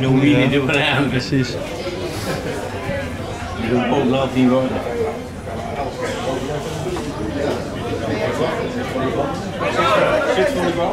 noem je niet over aan. Precies. De pot laat niet worden. Zit van de bal,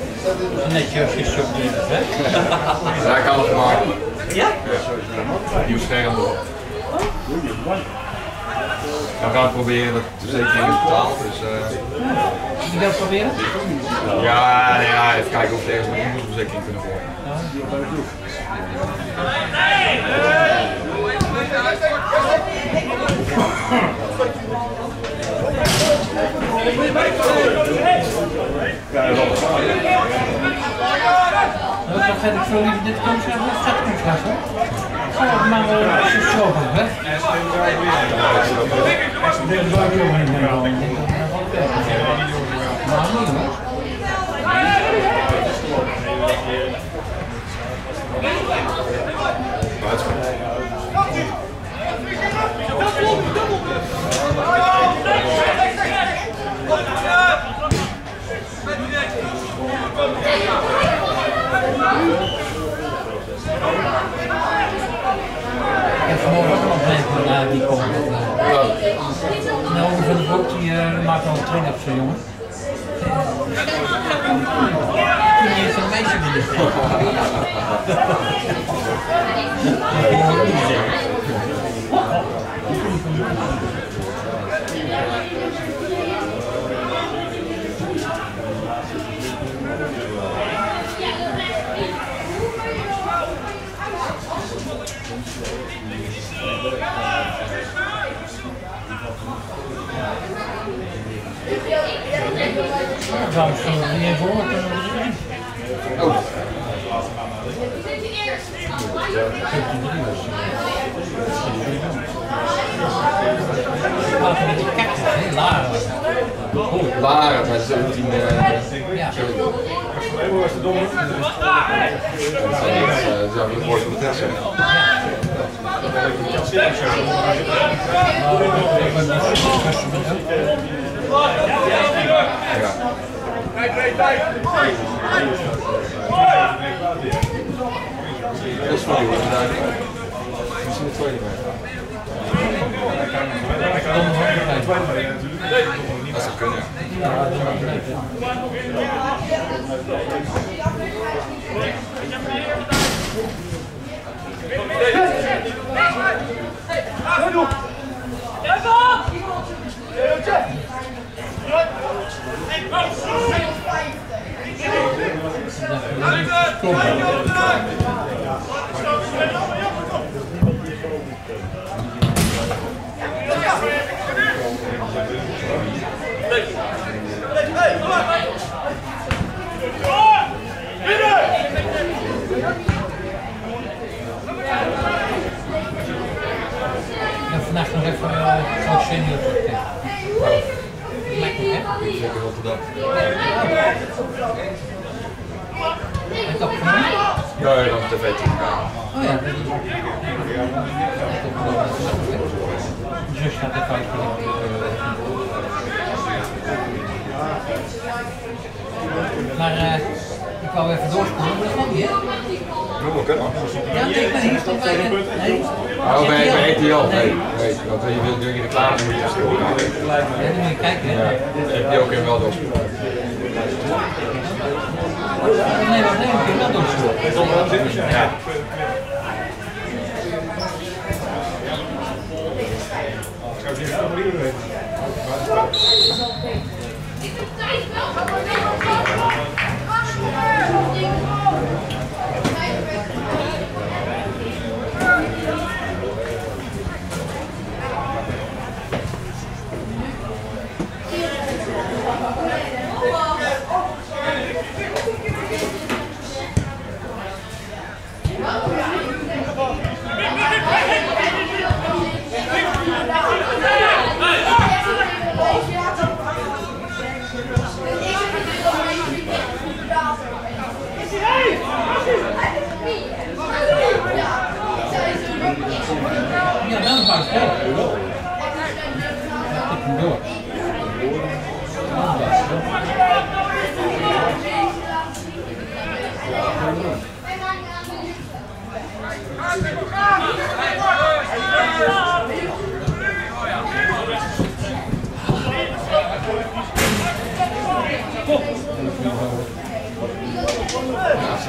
Netjes gesorteerd, hè? Ja, ik kan het maken. Ja? Nieuw scherm erop. We gaan proberen dat de verzekering is betaald. Dus, eh, Je wilt proberen? ja, ja, even kijken of we ergens een onderverzekering kunnen worden. Dan ga ik zo liever dit komt zeggen, dat gaat komt zeggen. Gewoon maar zo zo hè? Dit waar ik overheen ben gegaan. Ik denk dat het wel werkt. Maar niet hoor. Heb vanmorgen ook nog mensen uh, die komen. Nou, van de boot die uh, maakt al een train op zo'n jongen. Toen heeft een meisje willen Waarom zullen we niet even horen? Kunnen we er erin? Laten we die kakjes, hè? Laren. Bij 17. eh Ja. Hoe was de domme? dat is ja, een woord van de test. hè. Ja. Dat is voor die hoor, daar. De vannacht nog even uh, voor senior. Lekker hè? Zeker Rotterdam. En dat genomen? Ja, ja, tv kijken. Oh ja, dat is Mijn zus gaat even uit. Maar eh, ik wou even doorspoelen, maar dat kan niet, hè? Noem. Ja, nee, maar hier stond bij. Oh, bij, bij ETL? Nee, Nee. nee. Want je wil je reclame moet je storen. Ja, moet je kijken, hè? Ja, heb je ook in wel door. Nee, maar nee, ik kan wel. Ja. Ja,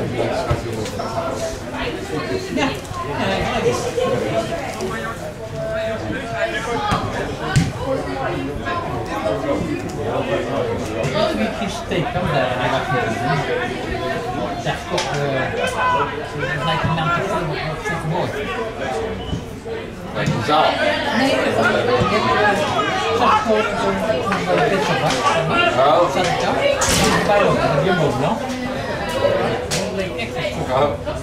Ja, ja, gelijk is. Een beetje steek kan daar hij was niet Dat is toch, eh, dat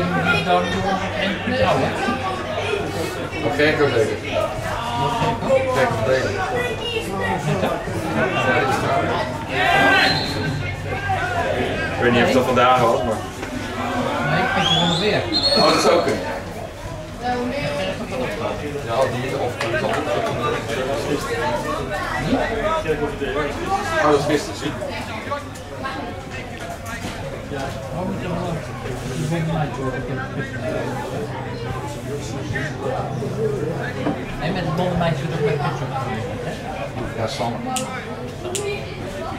ook, een. Oh. Nog. Oh, ja. Nee, daar nog één keer trouwen. Nog zeker? Ja, is trouw. Ik weet niet of het dat vandaag was, maar... Nee, ik vind het gewoon weer. Oh, dat zou kunnen. Ja, die of die zal Oh, dat is gisteren, zie. Waarom En met het blonde meisje dat bij Pitchop Ja, Sam.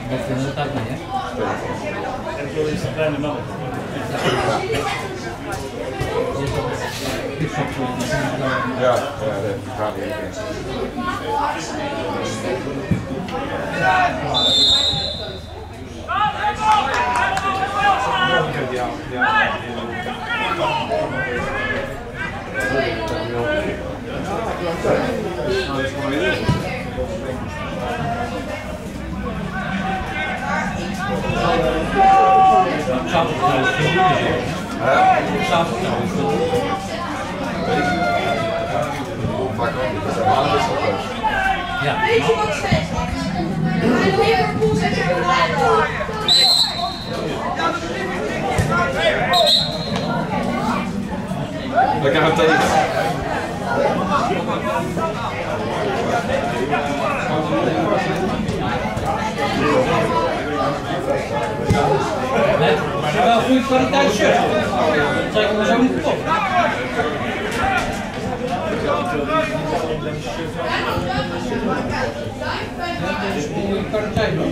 Dat vinden het ook niet, hè? En zo is een kleine man. Ja, ja, dat gaat weer. Ja, Weet je wat zegt? Liverpool zet je Ronaldo. Lekker gaan tegen. nee, maar wel goede kwaliteit shirt. Trek hem zo niet op. Dat is goede kwaliteit. hoor.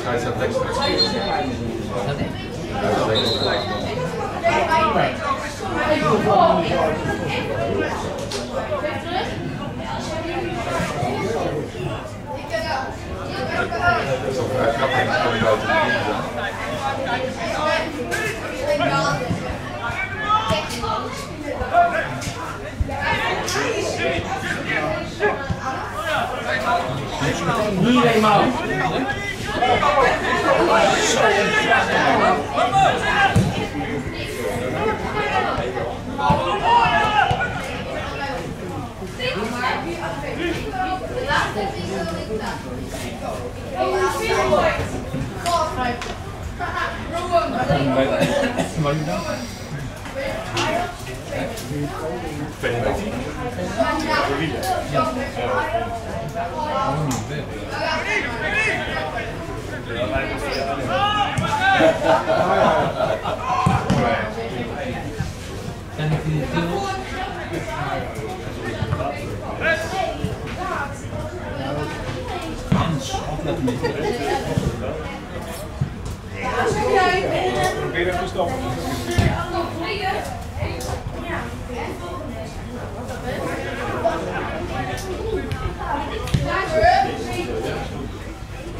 Scheidsrechter tekst. Dat is. Ja, dat denk ik wel. Dat is toch vrij grappig als je gewoon buiten de binnen bent. Hier eenmaal. Wat je dan? Niet veel. En ik die til. Ens, opletten met Probeer even te stoppen.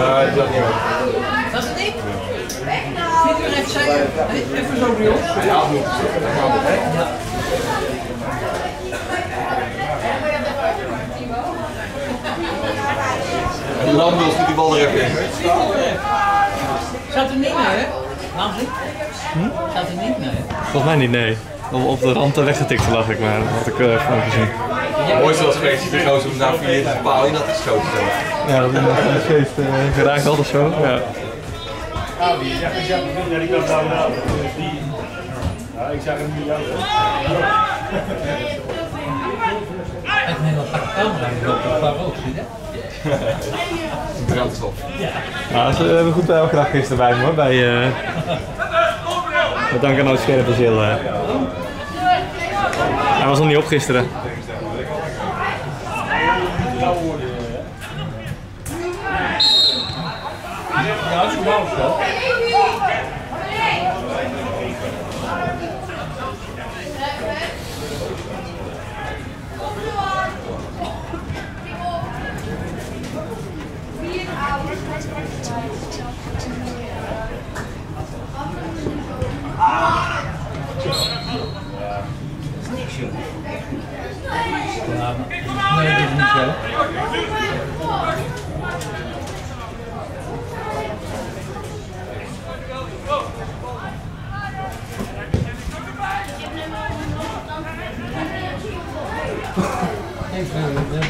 Nee, dat niet meer. Dat is het niet? Videoref zei even zo bij ons. Ja, moet Ja. En Landels doet die bal er even in. Zat er niet mee, hè? Namelijk? Zat er niet mee. Volgens mij niet, nee. Op, op de rand weggetikt lag ik, maar dat had ik uh, gewoon gezien. Het mooiste was geweest die gozer daar via de paal in had geschoten. zo. Ja, dat is de geest uh, geraakt had of zo. Ja. Ja, die ja, ik zag ja, die kwam daar wel. Die. Ja, ik zag hem niet jou. Het een hele aparte camera, loopt op ook, zie je? Brandstof. Nou, ze hebben goed elke dag gisteren bij me hoor, bij... Uh, dank aan Noot Scherp en Zil. Uh. Hij was nog niet op gisteren. Ja, dat is zo. Ja, maar- Nee, dat is niet zo. Kijk, we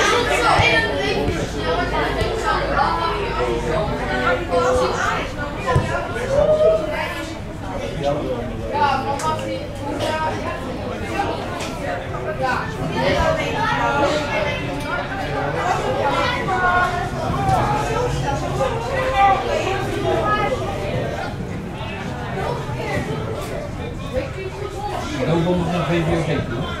Dat proef van een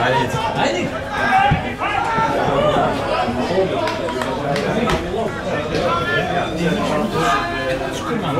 Einig. Einig. 네. 축구만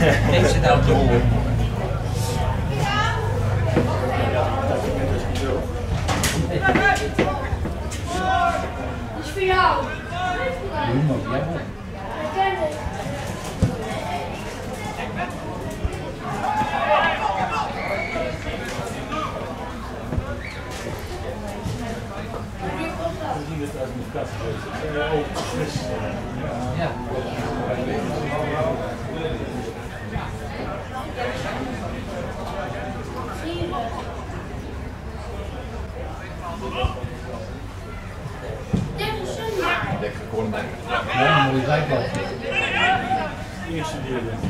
ik zit nou te rollen. is voor jou. Ik zie dat als een. Thank you.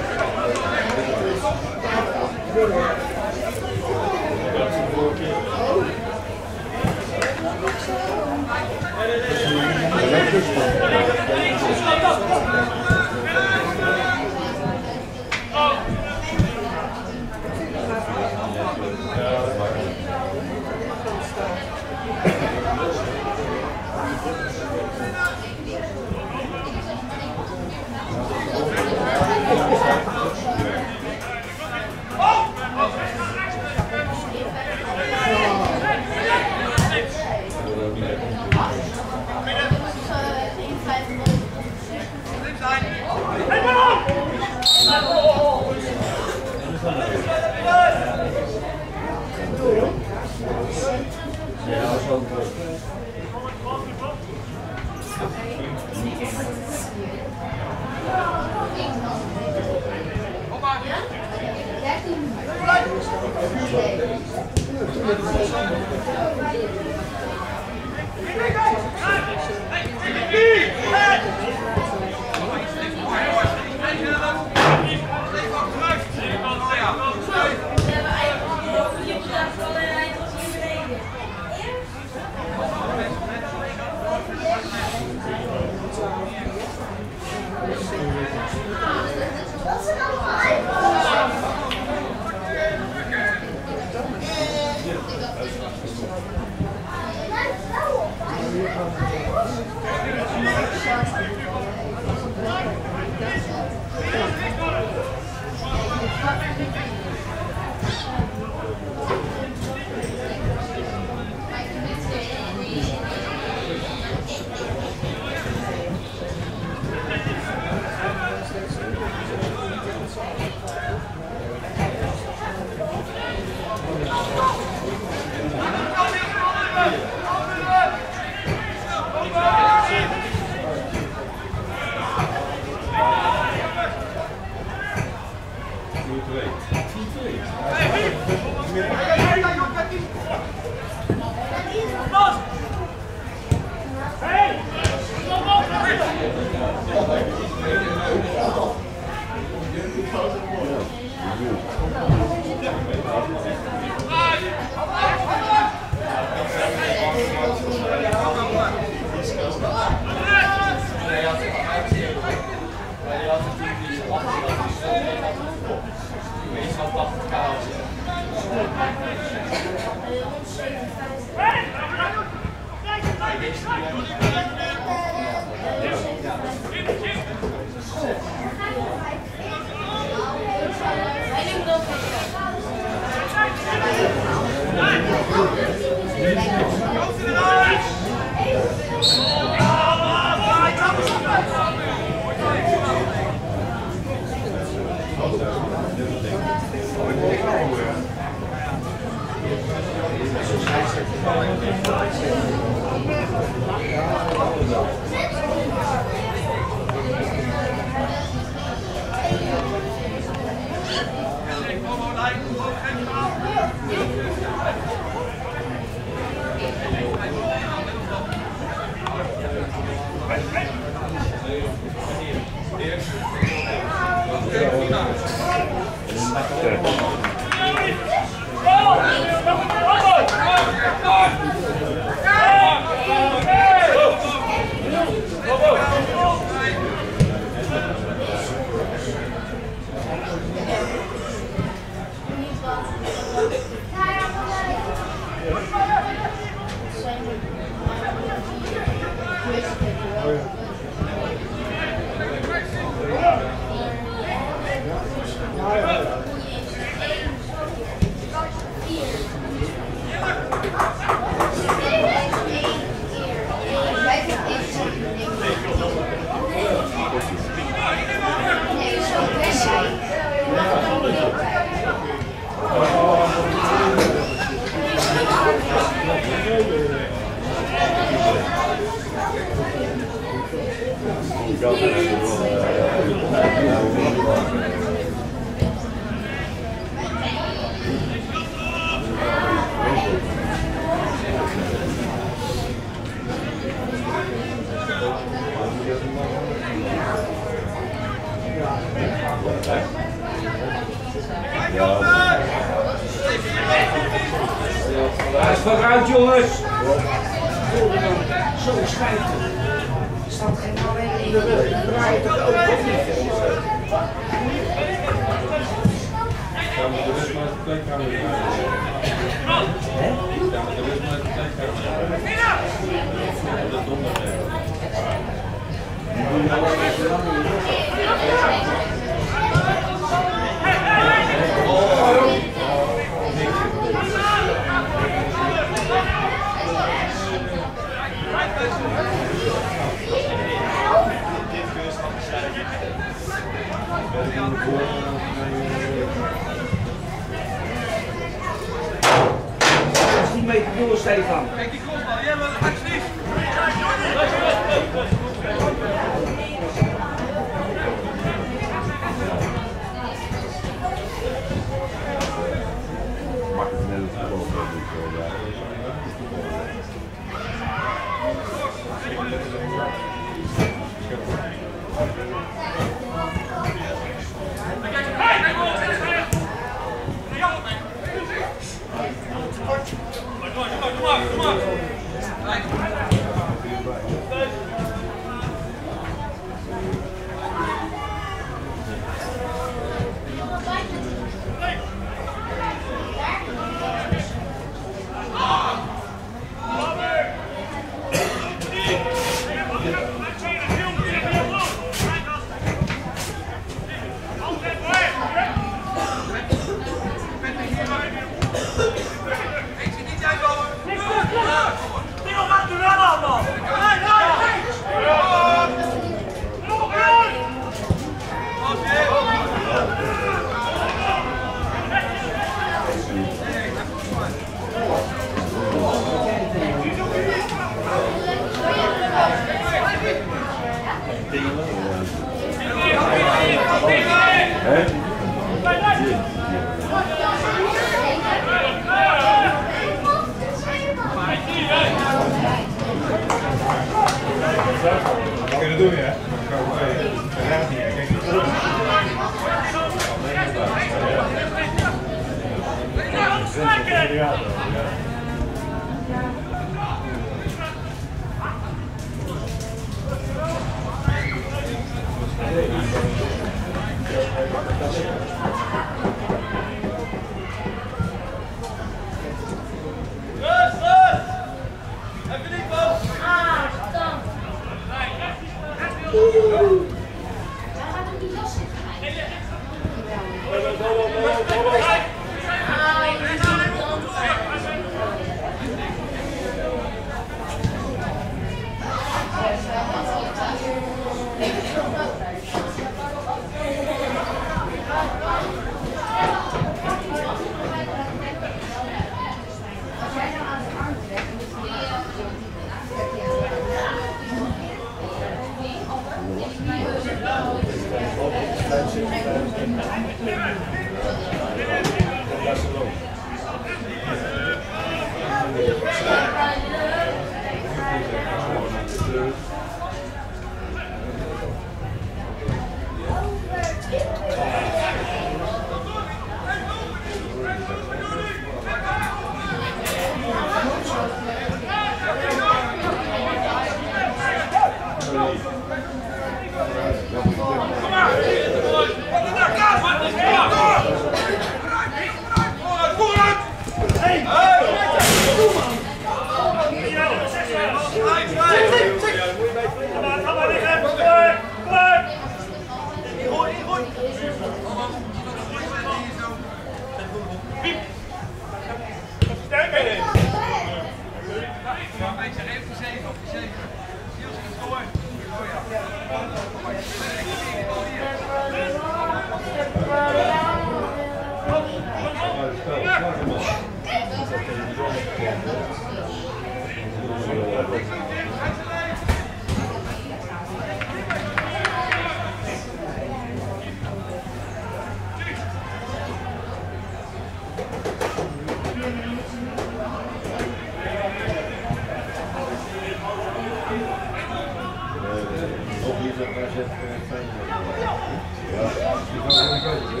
个一个。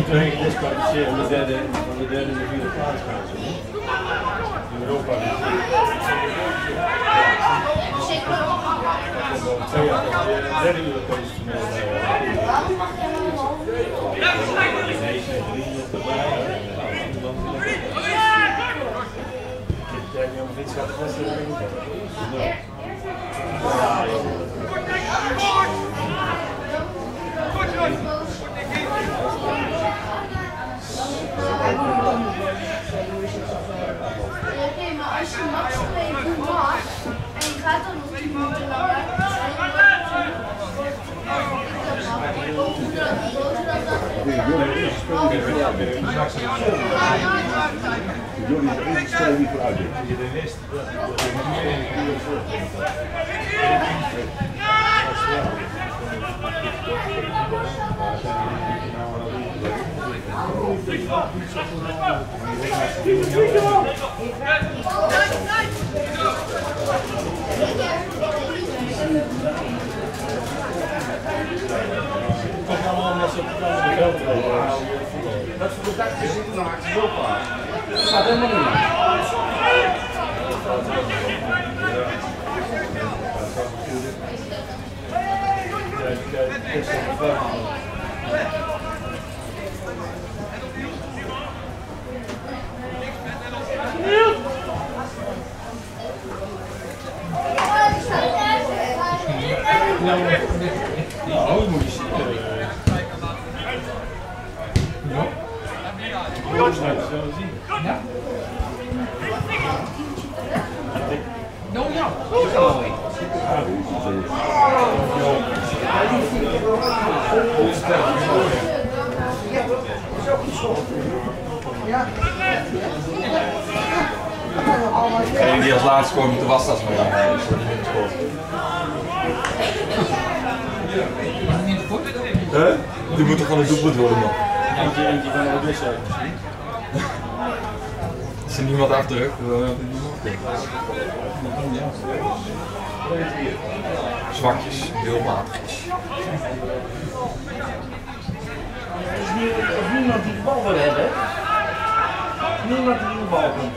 Team te regelen disqualificeren van de derde, van de derde de vierde plaats gaan ze. Europa. Twee jaar geleden, de derde Europese toernooi. Drie op de dan Ja, Jan Vits gaat de wedstrijd weer niet Oké, maar als je max 2 goed mag en je gaat dan nog 10 minuten langer, niet ze Dat ze. Nou, moet je zien. Ja, Degene die als laatste scoort moet de wastas mee aannemen. Dus dat is niet gescoord. Hè? Die moet toch gewoon een doelpunt worden nog. Eentje, eentje van de Odessa. Als er niemand afdrukt. Zwakjes, heel matig. Er is nie- er is niemand die de bal wil hebben. Niemand die de bal komt.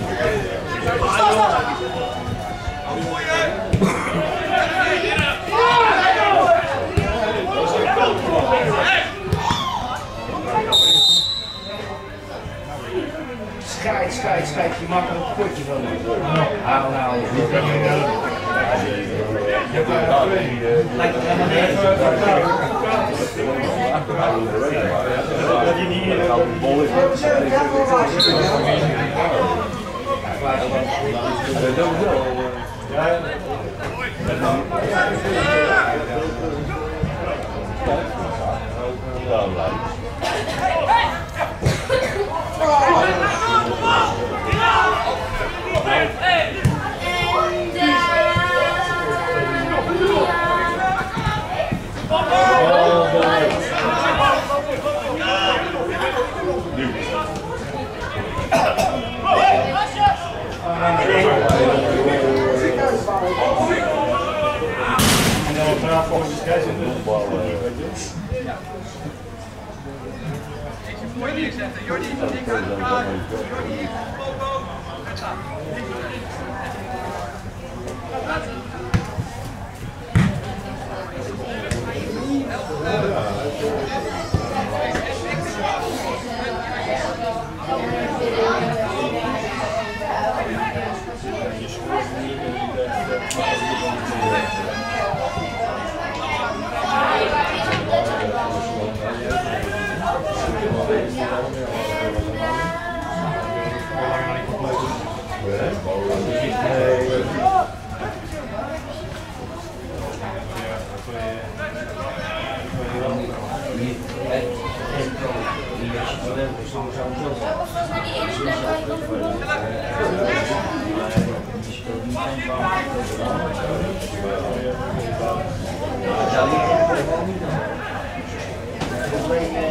scheid. Je er een potje van. Haal nou. Lijkt het helemaal Dat je niet een bol is. En dan vraag volgens de scheidsrechter. Wat was nou die ene plek waar je kon voetballen? Ja, dat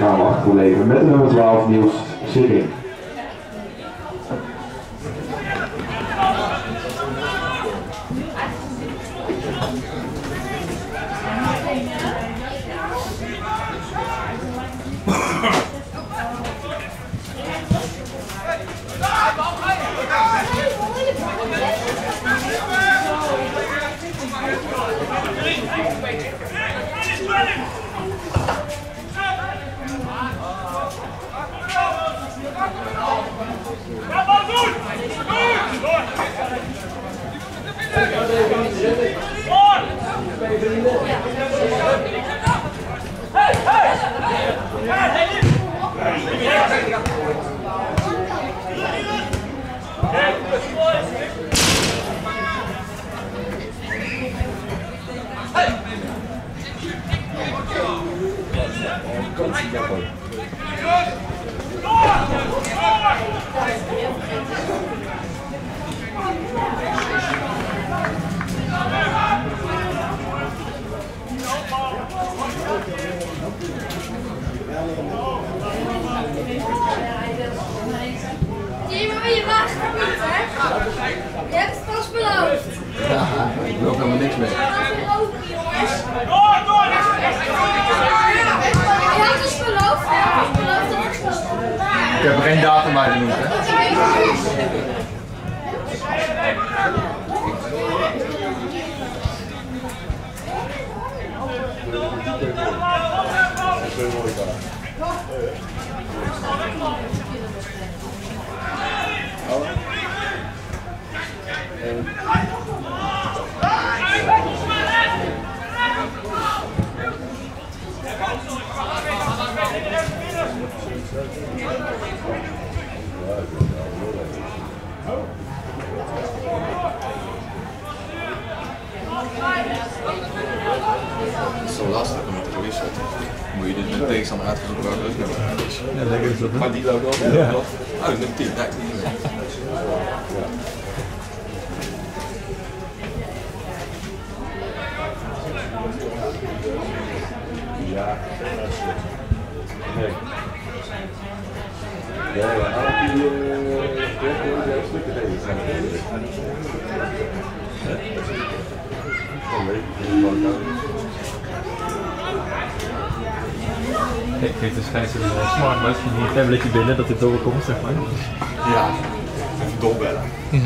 gaan we leven met de nummer 12 nieuws.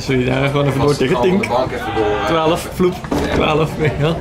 zul daar gewoon even door tegen Tink. 12, vloep, 12, ja.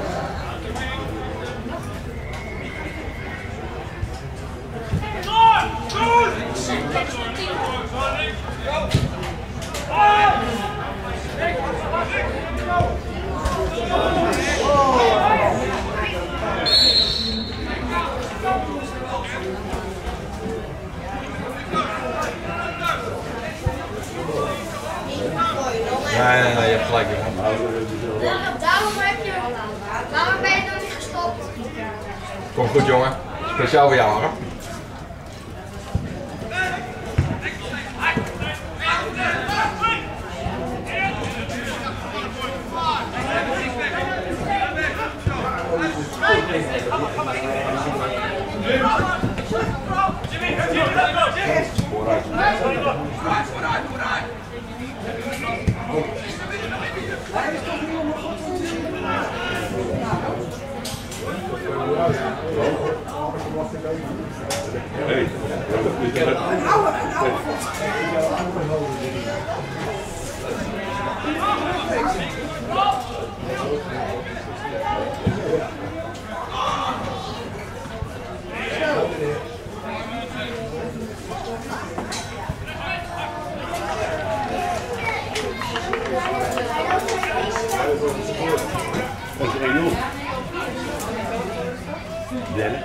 Dele.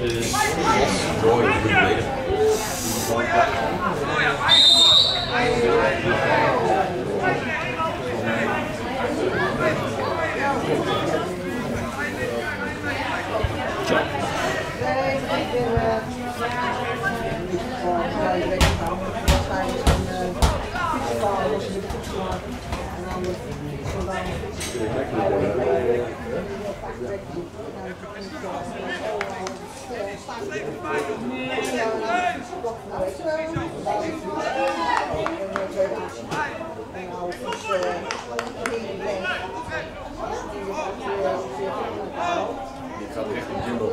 Destroy the data. Zo'n Die gaat echt op Jimbo.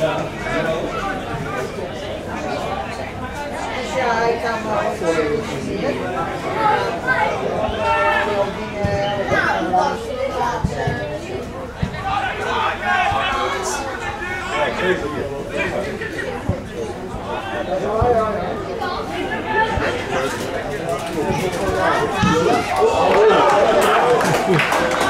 Dus ja,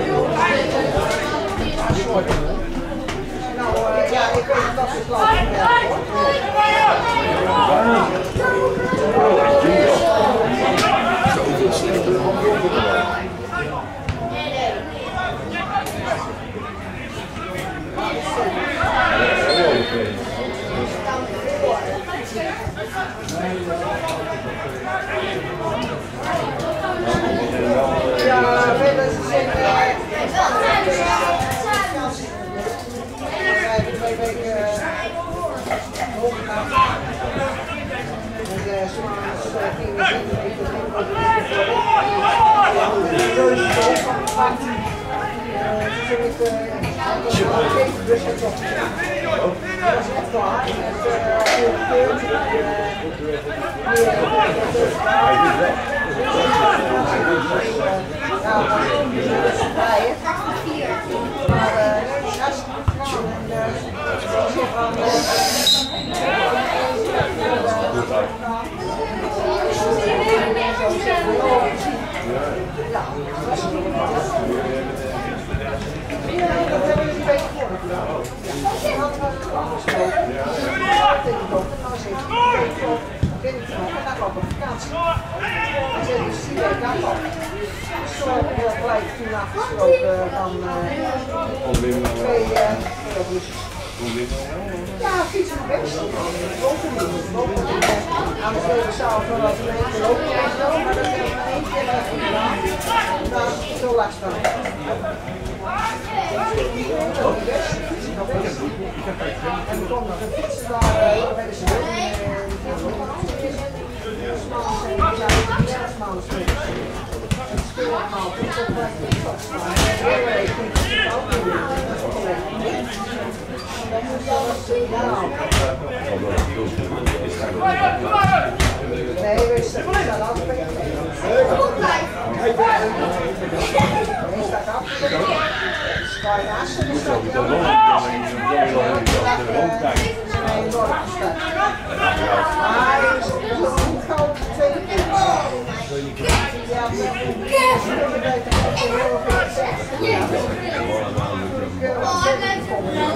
Dạ, Thank you. Gingen Keuze van twee Eurobusjes. Ja, fietsen de best. Lopen. Lopen we zelf wel wat weten lopen en zo, maar dat hebben we één keer. Nou, zo last van. De best, fietsen nog best. En we konden nog een fietsen daar bij de school.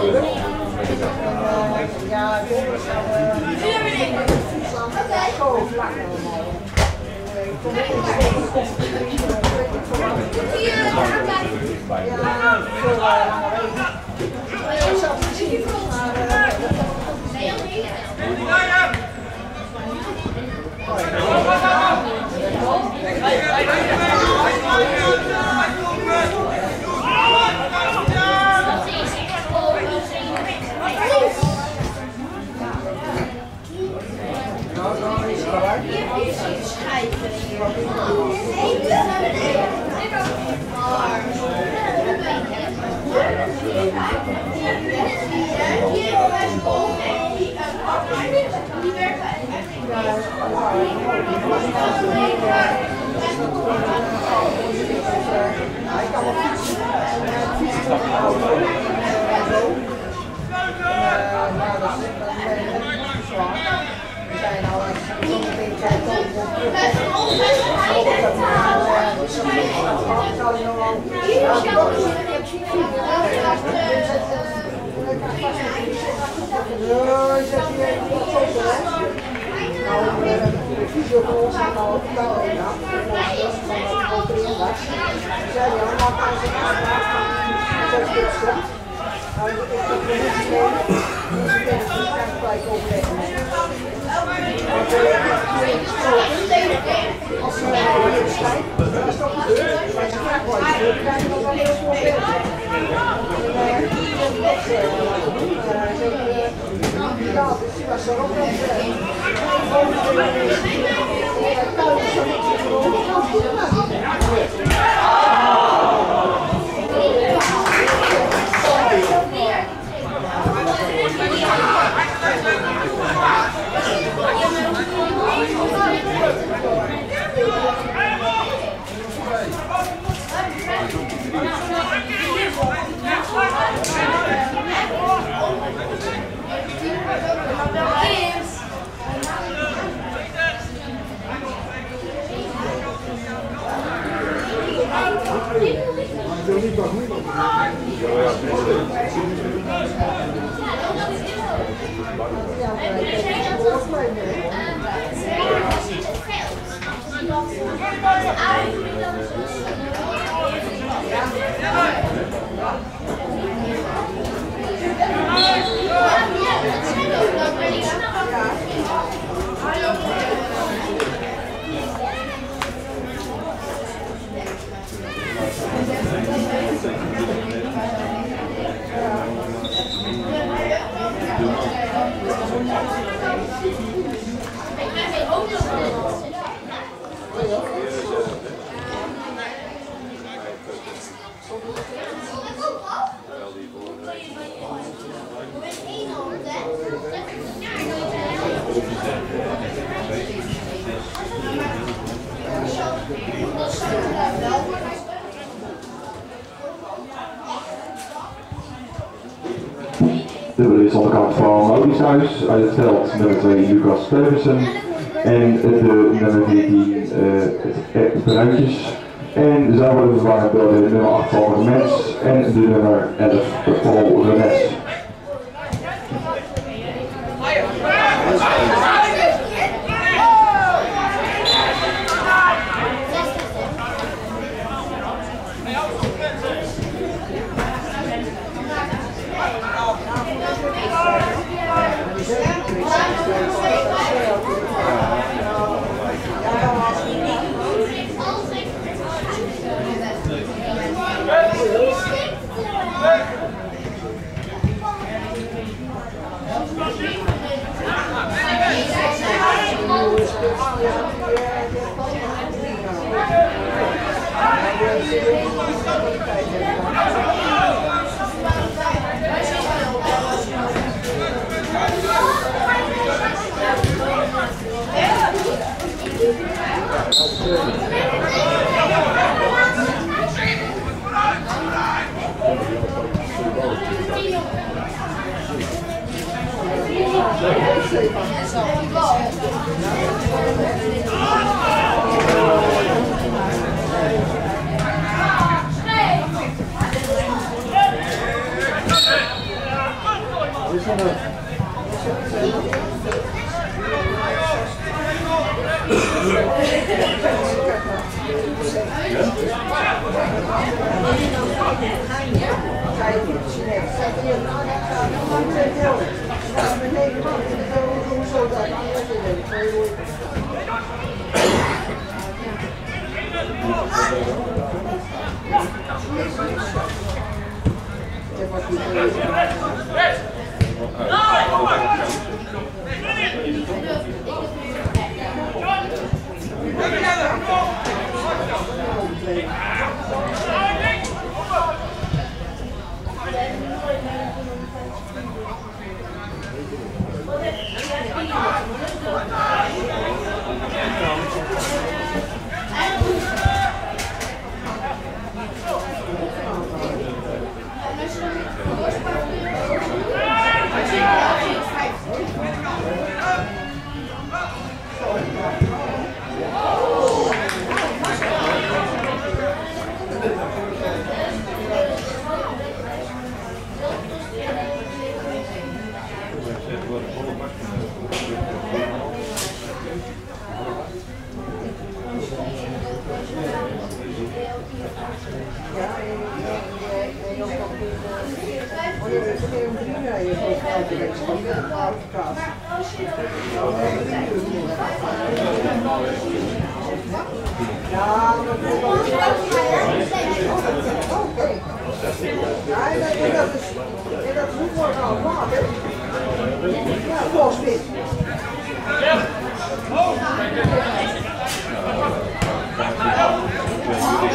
Ik ja, Vier beneden. Ja, is aan de kant van huis, Uit het veld nummer 2 Lucas Stevenson. En de eh, nummer 14 eh, het Bruintjes. En zij worden vervangen door de nummer 8 van Mens en de nummer 11 Paul Remes. We staan 本当だ。Afspreken. Nee, staat afspreken. Waar naast de stad. Ja, dank je. Kijk zo. Ja, ja, oh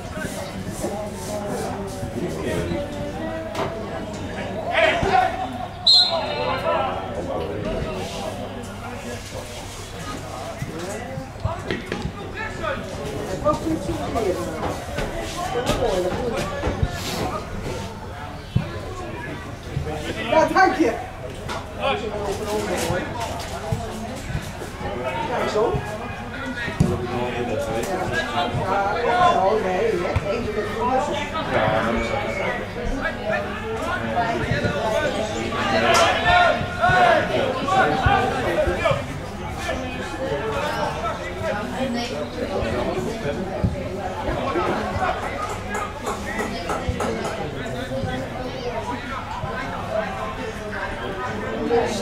nee. Eentje met de snel, hoor. Nee, want het was eigenlijk vijf uur. Nee, het is eh, heel fijn.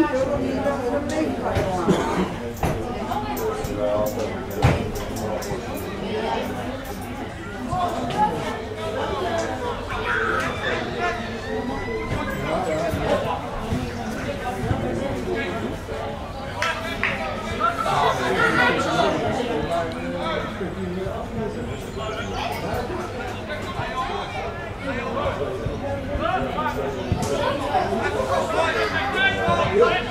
Let's go. Thank you.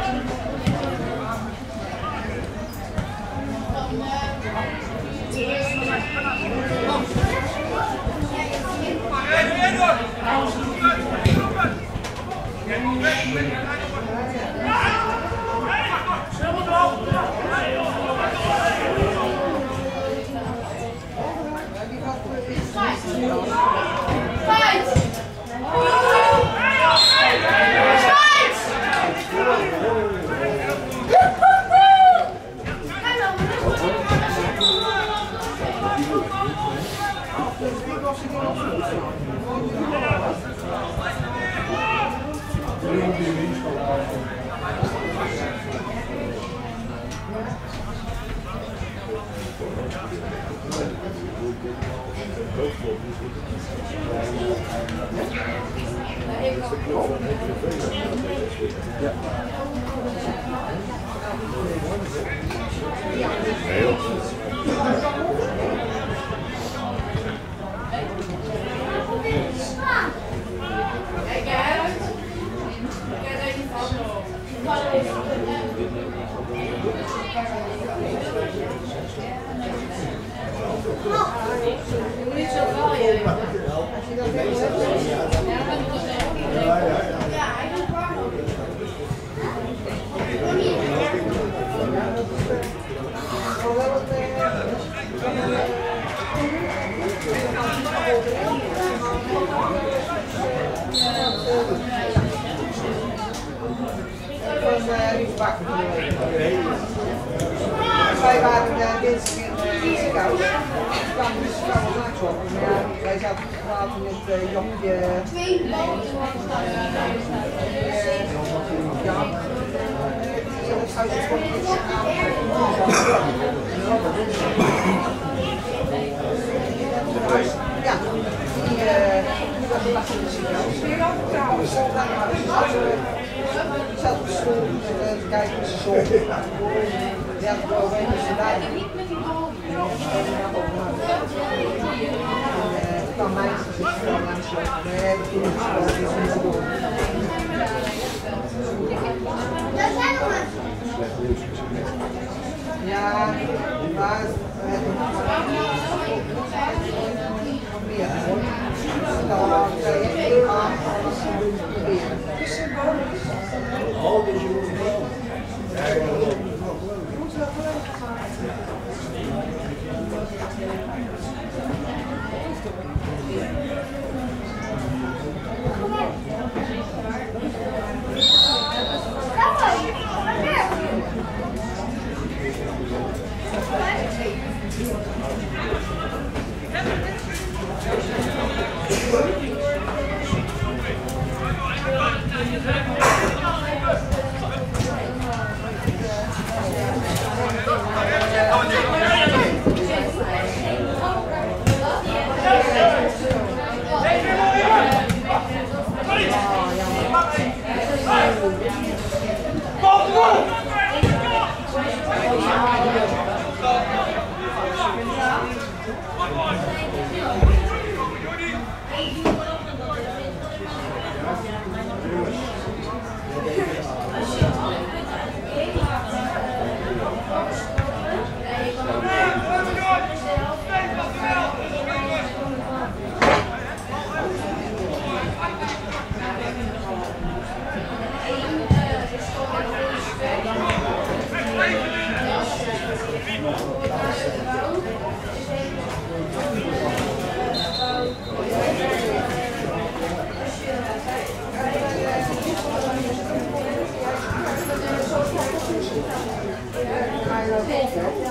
Ja.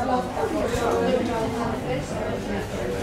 Thank you.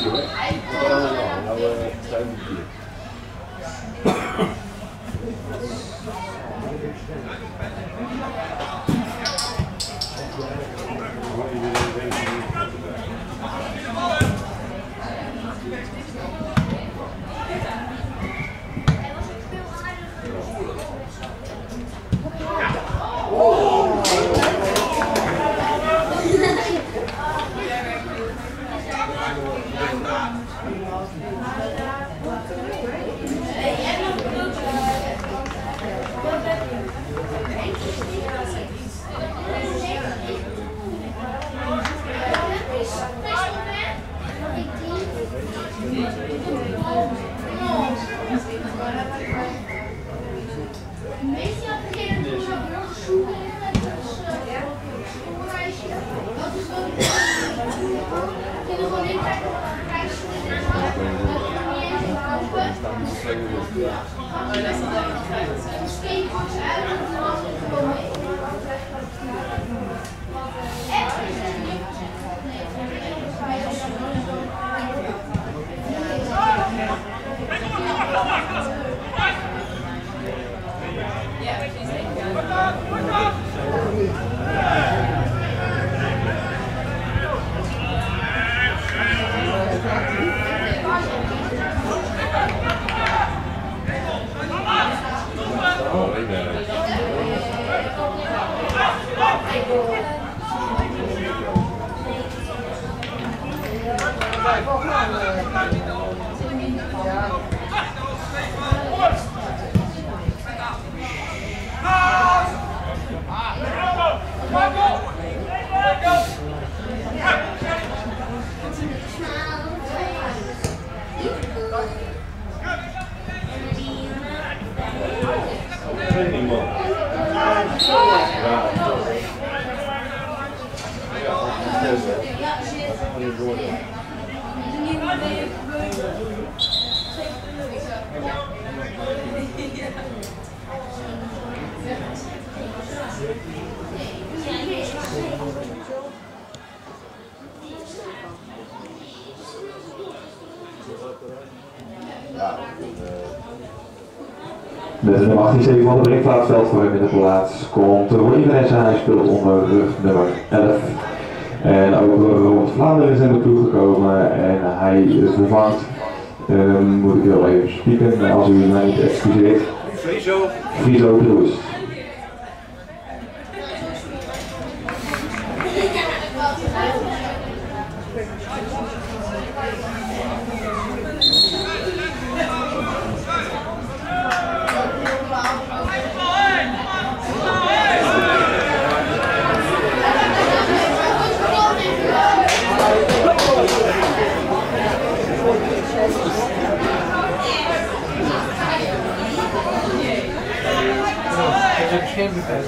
Ich habe zwei Mitglieder. En hij vervangt, ehm, moet ik heel even spieken, als u mij niet excuseert, Friso. Friso Kroes.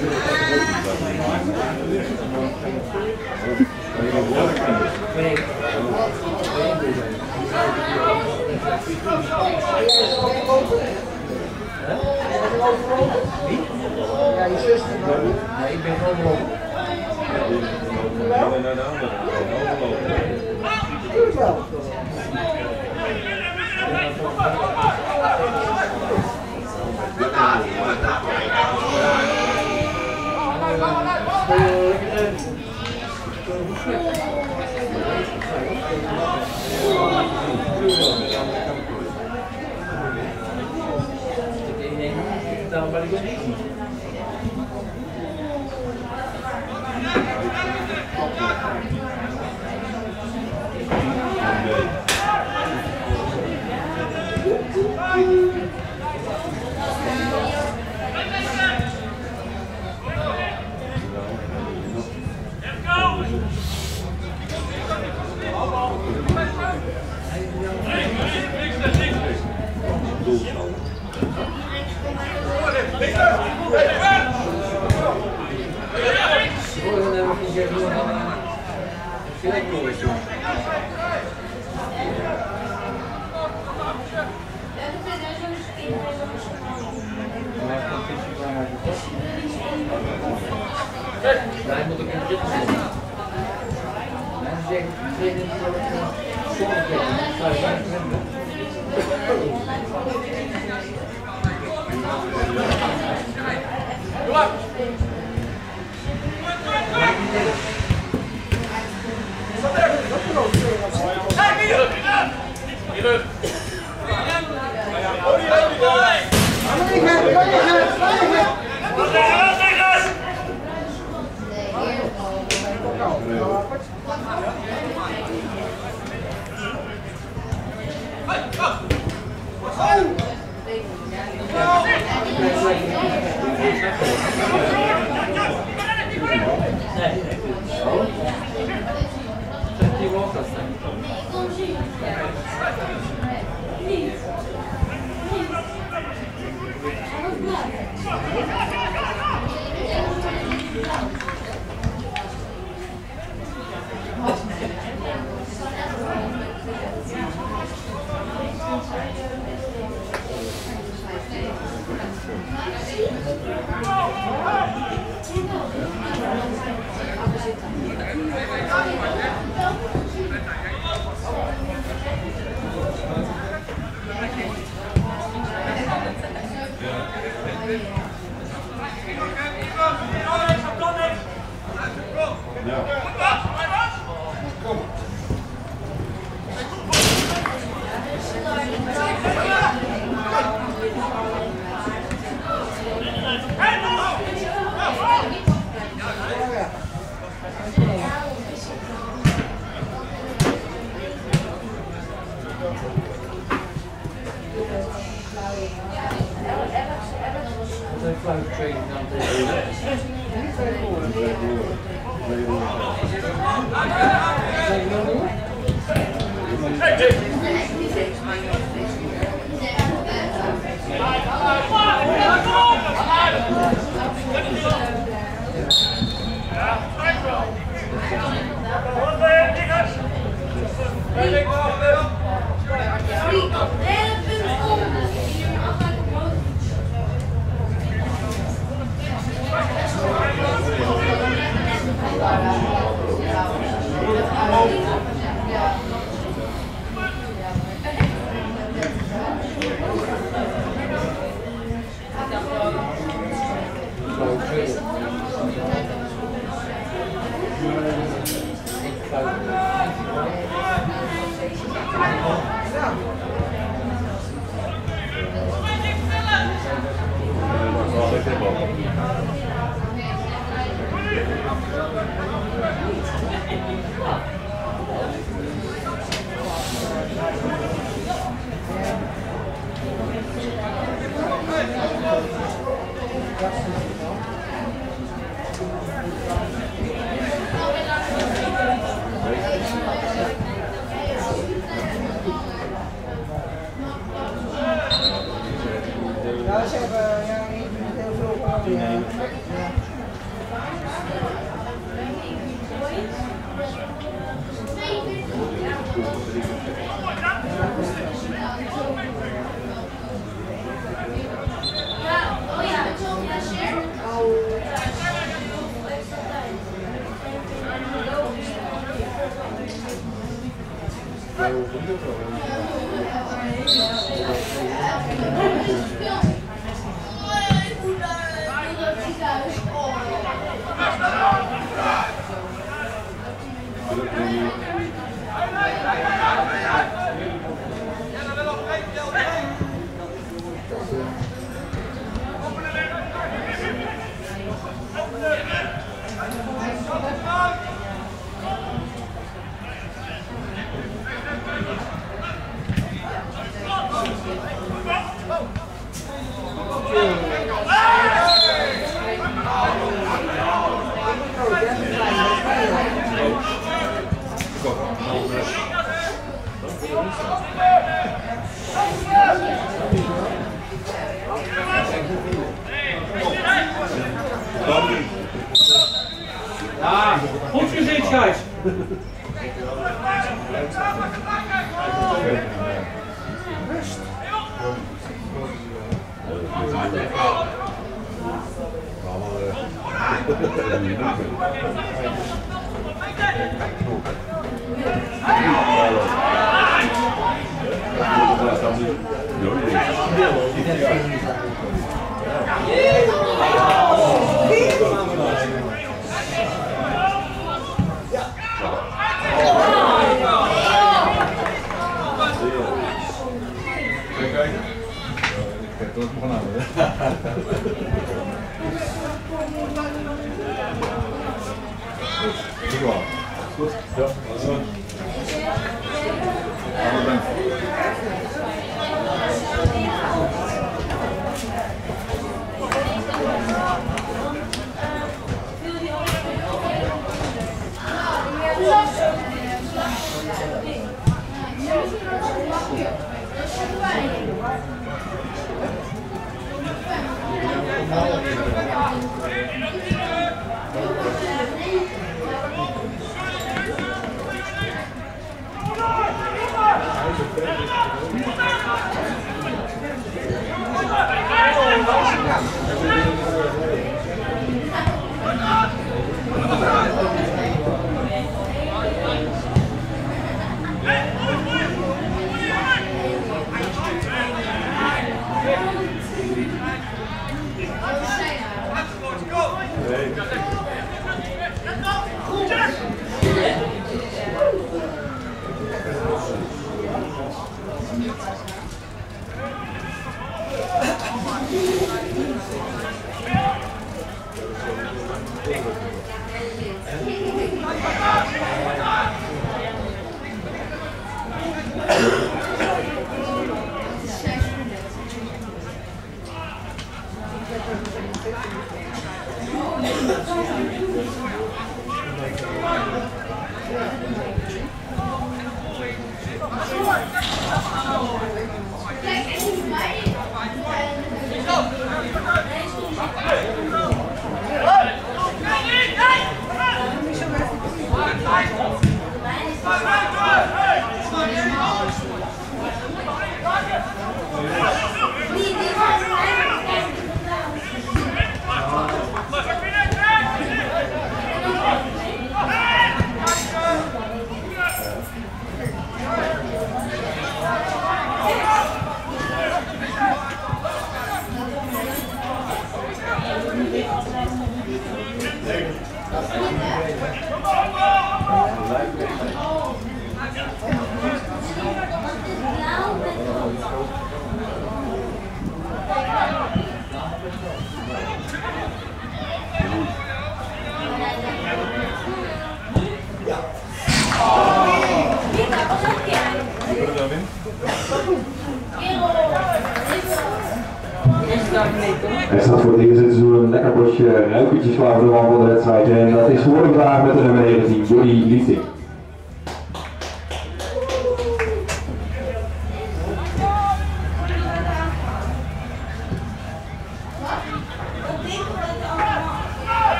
Ja, je zus. Nee, ik ben overlopen. Naar de andere. Tuurlijk wel. Dan ben ik er niet. Hij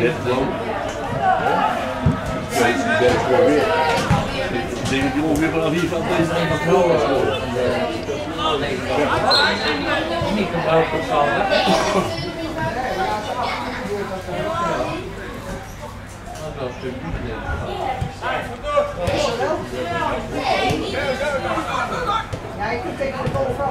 Dit dan. Twee, weer. Ik denk dat die ongeveer vanaf hier van deze kant van wel eh, was geworden. Niet voor schade. Dat een stuk Ja, ik denk tegen de bovenal.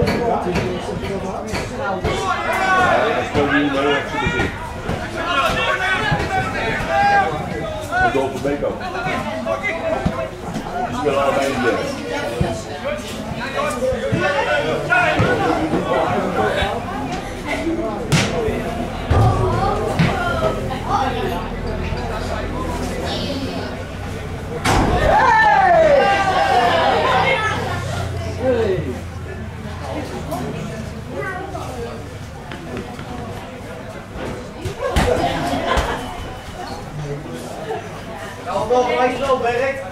Ik doe de Hey! Bo, majzlow, berek,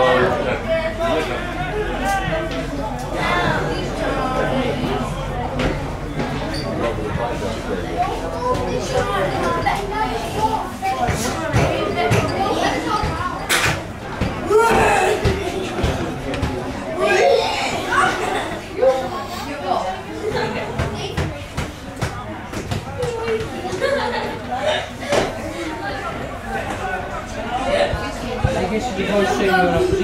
Lord. devotion